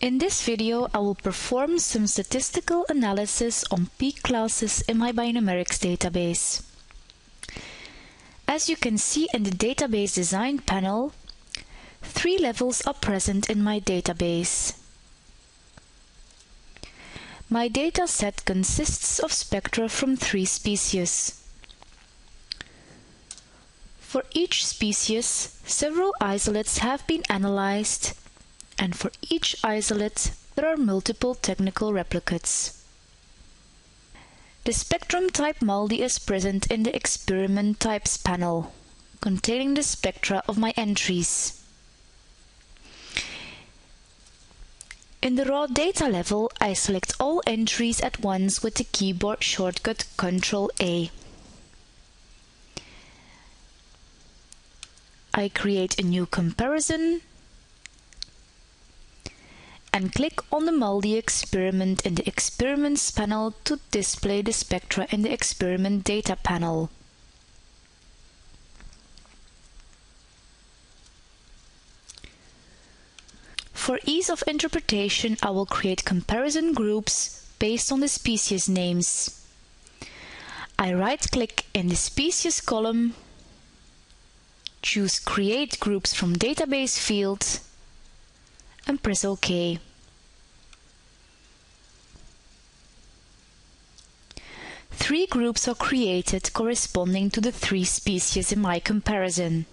In this video, I will perform some statistical analysis on peak classes in my BioNumerics database. As you can see in the Database Design panel, three levels are present in my database. My dataset consists of spectra from three species. For each species, several isolates have been analyzed and for each isolate there are multiple technical replicates. The spectrum type MALDI is present in the experiment types panel, containing the spectra of my entries. In the raw data level, I select all entries at once with the keyboard shortcut Ctrl A. I create a new comparison and click on the MALDI experiment in the Experiments panel to display the spectra in the Experiment Data panel. For ease of interpretation, I will create comparison groups based on the species names. I right-click in the Species column, choose Create Groups from Database field, and press OK. Three groups are created corresponding to the three species in my comparison.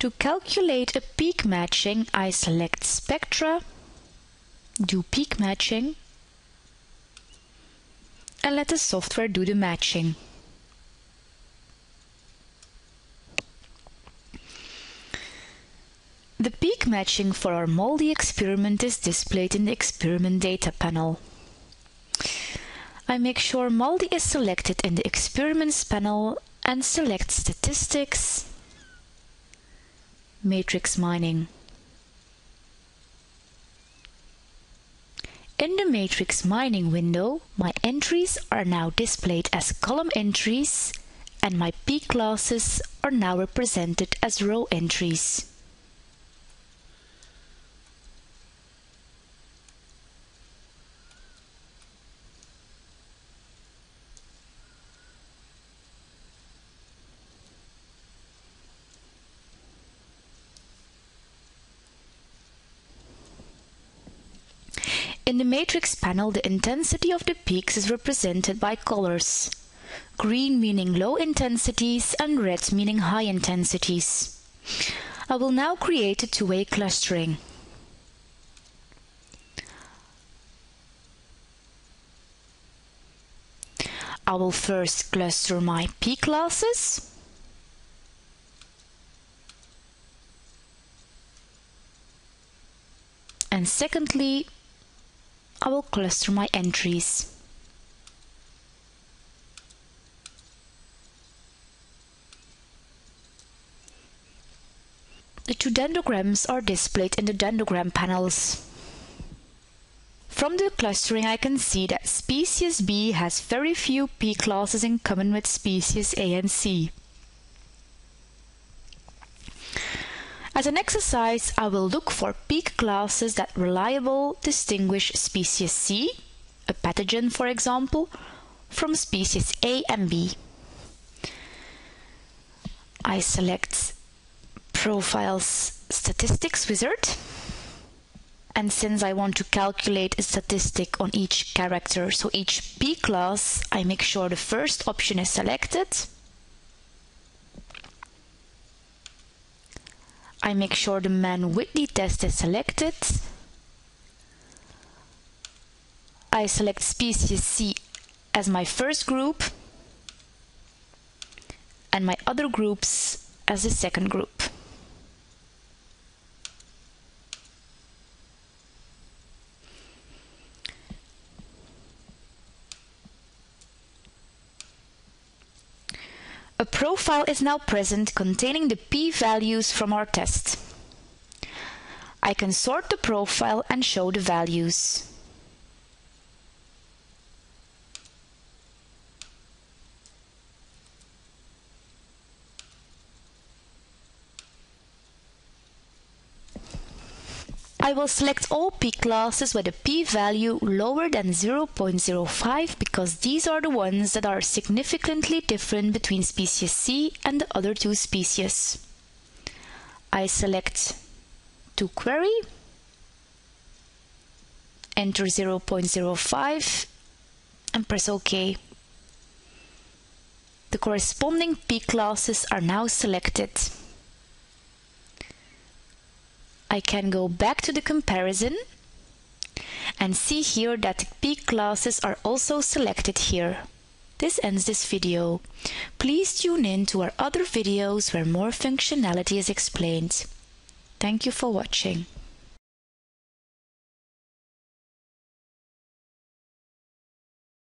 To calculate a peak matching, I select Spectra, do peak matching, and let the software do the matching. The peak matching for our MALDI experiment is displayed in the experiment data panel. I make sure MALDI is selected in the experiments panel and select statistics, matrix mining. In the matrix mining window, my entries are now displayed as column entries and my peak classes are now represented as row entries. In the matrix panel, the intensity of the peaks is represented by colors. Green meaning low intensities and red meaning high intensities. I will now create a two-way clustering. I will first cluster my peak classes. And secondly, I will cluster my entries. The two dendrograms are displayed in the dendrogram panels. From the clustering I can see that species B has very few peak classes in common with species A and C. As an exercise, I will look for peak classes that reliable distinguish species C, a pathogen for example, from species A and B. I select Profiles Statistics Wizard and since I want to calculate a statistic on each character, so each peak class, I make sure the first option is selected I make sure the Mann-Whitney test is selected. I select species C as my first group and my other groups as the second group. A profile is now present containing the p-values from our test. I can sort the profile and show the values. I will select all peak classes with a p-value lower than 0.05 because these are the ones that are significantly different between species C and the other two species. I select to query, enter 0.05 and press OK. The corresponding peak classes are now selected. I can go back to the comparison and see here that the peak classes are also selected here. This ends this video. Please tune in to our other videos where more functionality is explained. Thank you for watching.